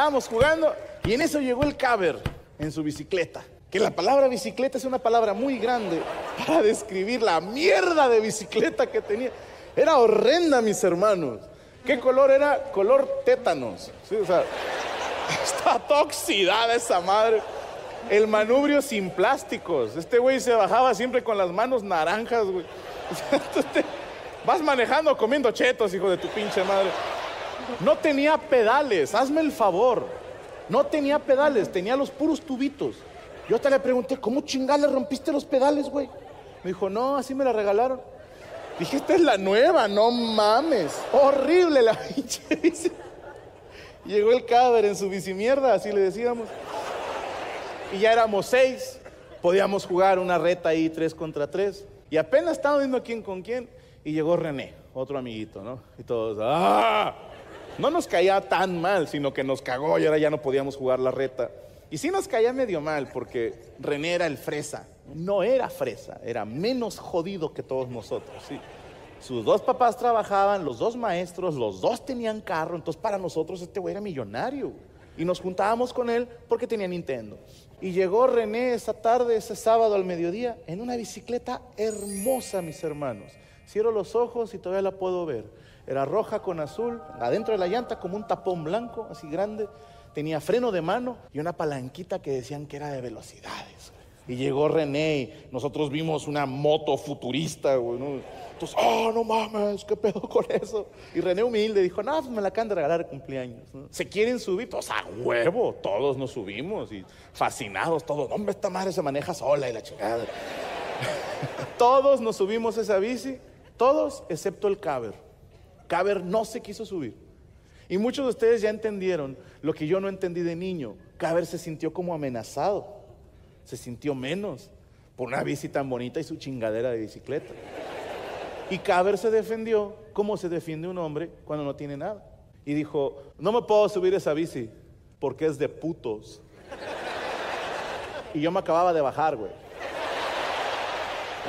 Estábamos jugando y en eso llegó el caber en su bicicleta. Que la palabra bicicleta es una palabra muy grande para describir la mierda de bicicleta que tenía. Era horrenda, mis hermanos. ¿Qué color era? Color tétanos. Está toda oxidada esa madre. El manubrio sin plásticos. Este güey se bajaba siempre con las manos naranjas, güey. Vas manejando comiendo chetos, hijo de tu pinche madre. No tenía pedales, hazme el favor. No tenía pedales, tenía los puros tubitos. Yo hasta le pregunté, ¿cómo chingada rompiste los pedales, güey? Me dijo, no, así me la regalaron. Dije, esta es la nueva, no mames. Horrible la pinche. Llegó el caber en su bicimierda, así le decíamos. Y ya éramos seis. Podíamos jugar una reta ahí, tres contra tres. Y apenas estábamos viendo quién con quién. Y llegó René, otro amiguito, ¿no? Y todos, ¡ah! No nos caía tan mal, sino que nos cagó y ahora ya no podíamos jugar la reta. Y sí nos caía medio mal, porque René era el fresa. No era fresa, era menos jodido que todos nosotros, sí. Sus dos papás trabajaban, los dos maestros, los dos tenían carro, entonces para nosotros este güey era millonario. Y nos juntábamos con él porque tenía Nintendo. Y llegó René esa tarde, ese sábado al mediodía, en una bicicleta hermosa, mis hermanos. Cierro los ojos y todavía la puedo ver. Era roja con azul, adentro de la llanta como un tapón blanco, así grande. Tenía freno de mano y una palanquita que decían que era de velocidades. Y llegó René y nosotros vimos una moto futurista, güey, ¿no? Entonces, oh, no mames, ¿qué pedo con eso? Y René humilde dijo, no, pues me la acaban de regalar de cumpleaños. ¿no? ¿Se quieren subir? Pues a huevo, todos nos subimos y fascinados todos. Hombre, esta madre se maneja sola y la chingada. todos nos subimos esa bici, todos excepto el Caber. Caber no se quiso subir. Y muchos de ustedes ya entendieron lo que yo no entendí de niño. Caber se sintió como amenazado, se sintió menos por una bici tan bonita y su chingadera de bicicleta. Y Caber se defendió como se defiende un hombre cuando no tiene nada. Y dijo, no me puedo subir esa bici porque es de putos. Y yo me acababa de bajar, güey.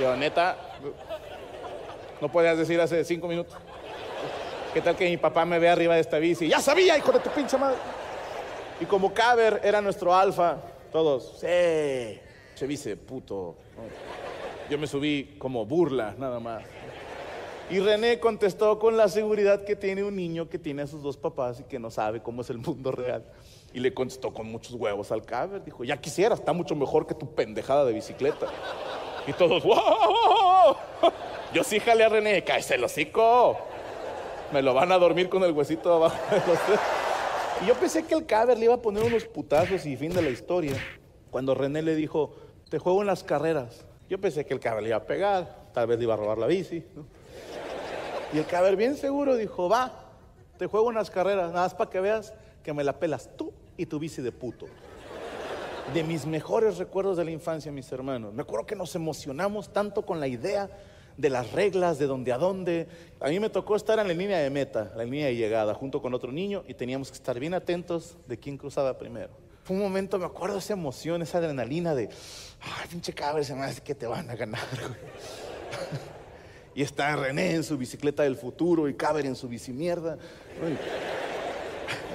Yo, neta, no podías decir hace cinco minutos. ¿Qué tal que mi papá me ve arriba de esta bici? Ya sabía, hijo de tu pinche madre. Y como Caber era nuestro alfa, todos, sí, che bici, puto. Yo me subí como burla, nada más. Y René contestó con la seguridad que tiene un niño que tiene a sus dos papás y que no sabe cómo es el mundo real. Y le contestó con muchos huevos al Caber. Dijo, ya quisiera, está mucho mejor que tu pendejada de bicicleta. Y todos, ¡wow! Yo sí jale a René, cállese el hocico. Me lo van a dormir con el huesito abajo. Y yo pensé que el Caber le iba a poner unos putazos y fin de la historia. Cuando René le dijo, te juego en las carreras. Yo pensé que el Caber le iba a pegar, tal vez le iba a robar la bici. Y el Caber bien seguro dijo, va, te juego en las carreras, nada más para que veas que me la pelas tú y tu bici de puto. De mis mejores recuerdos de la infancia, mis hermanos. Me acuerdo que nos emocionamos tanto con la idea de las reglas, de dónde a dónde. A mí me tocó estar en la línea de meta, la línea de llegada, junto con otro niño y teníamos que estar bien atentos de quién cruzaba primero. Fue un momento, me acuerdo esa emoción, esa adrenalina de, ay, pinche cabrón, se me hace que te van a ganar. güey". Y está René en su bicicleta del futuro y Caber en su bicimierda.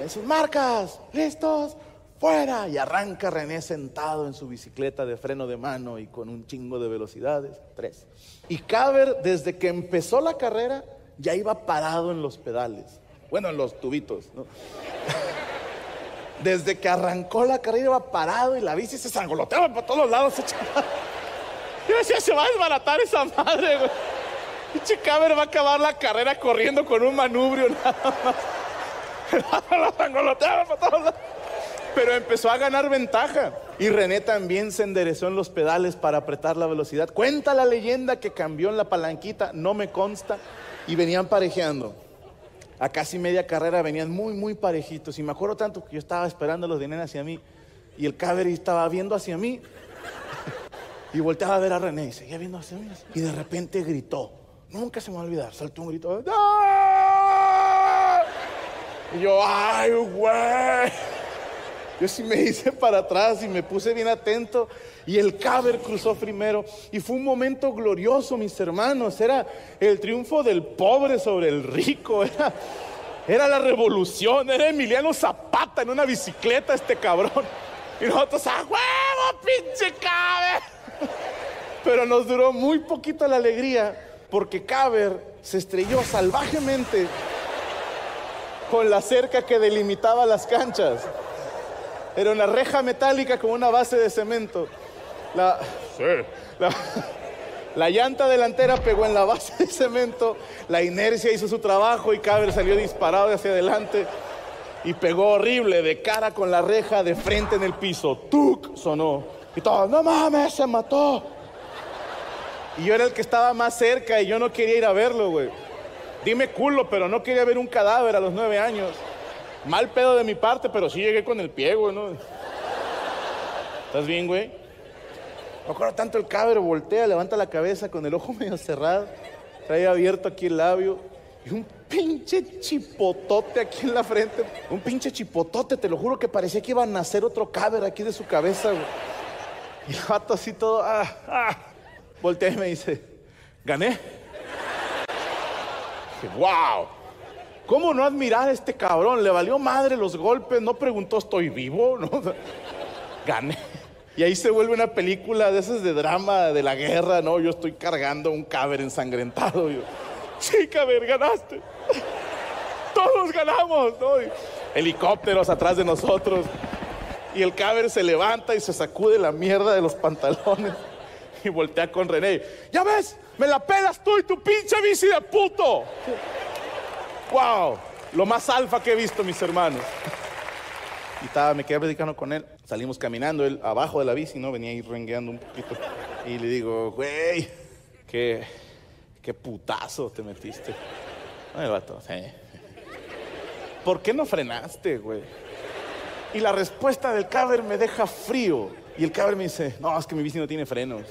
En sus marcas, listos, fuera. Y arranca René sentado en su bicicleta de freno de mano y con un chingo de velocidades. Tres. Y Caber, desde que empezó la carrera, ya iba parado en los pedales. Bueno, en los tubitos, ¿no? Desde que arrancó la carrera iba parado y la bici se sangoloteaba por todos lados. Yo decía, se va a desbaratar esa madre, güey. Pinche va a acabar la carrera corriendo con un manubrio nada más. La sangoloteaba por todos lados. Pero empezó a ganar ventaja. Y René también se enderezó en los pedales para apretar la velocidad. Cuenta la leyenda que cambió en la palanquita, no me consta. Y venían parejeando. A casi media carrera venían muy, muy parejitos. Y me acuerdo tanto que yo estaba esperando a los de hacia mí. Y el Caber estaba viendo hacia mí. Y volteaba a ver a René y seguía viendo hacia mí. Y de repente gritó. Nunca se me va a olvidar. Saltó un grito. Y yo, ¡ay, güey! Yo sí me hice para atrás y me puse bien atento. Y el Caber cruzó primero. Y fue un momento glorioso, mis hermanos. Era el triunfo del pobre sobre el rico. Era, la revolución, era Emiliano Zapata en una bicicleta este cabrón. Y nosotros, ¡a huevo, pinche Caber! Pero nos duró muy poquito la alegría porque Caber se estrelló salvajemente con la cerca que delimitaba las canchas. Era una reja metálica con una base de cemento. La, la, la llanta delantera pegó en la base de cemento, la inercia hizo su trabajo y Caber salió disparado hacia adelante y pegó horrible de cara con la reja de frente en el piso. ¡Tuc! sonó. Y todo, no mames, se mató. Y yo era el que estaba más cerca y yo no quería ir a verlo, güey. Dime culo, pero no quería ver un cadáver a los nueve años. Mal pedo de mi parte, pero sí llegué con el pie, güey, ¿no? ¿Estás bien, güey? Me acuerdo tanto el cabrón, voltea, levanta la cabeza con el ojo medio cerrado, trae abierto aquí el labio y un pinche chipotote aquí en la frente. Un pinche chipotote, te lo juro que parecía que iba a nacer otro caber aquí de su cabeza, güey. Y el vato así todo, ah, ah. Voltea y me dice, gané. Dije, wow. ¿Cómo no admirar a este cabrón? Le valió madre los golpes, no preguntó, ¿estoy vivo? ¿No? Gané. Y ahí se vuelve una película de esas de drama de la guerra, ¿no? Yo estoy cargando un caber ensangrentado. Yo, sí, caber, ganaste. Todos ganamos, ¿no? helicópteros atrás de nosotros. Y el caber se levanta y se sacude la mierda de los pantalones. Y voltea con René. ¿Ya ves? Me la pelas tú y tu pinche bici de puto. ¡Wow! Lo más alfa que he visto, mis hermanos. Y estaba, me quedé predicando con él. Salimos caminando, él abajo de la bici, ¿no? Venía ahí rengueando un poquito. Y le digo, güey, qué, qué putazo te metiste. El vato, sí. ¿Por qué no frenaste, güey? Y la respuesta del caber me deja frío. Y el caber me dice, no, es que mi bici no tiene frenos.